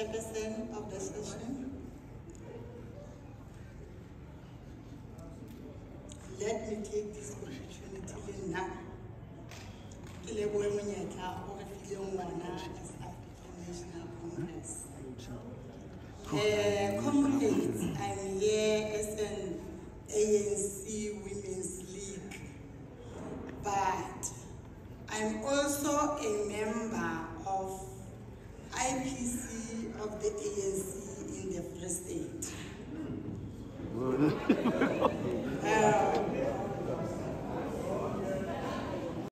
Step of end of. Let me take this opportunity le nna ke leboe monyetla o the fileng ngwana as African National Congress. Uh, comrades, I'm here as an ANC Women's League, but I'm also a member of first date.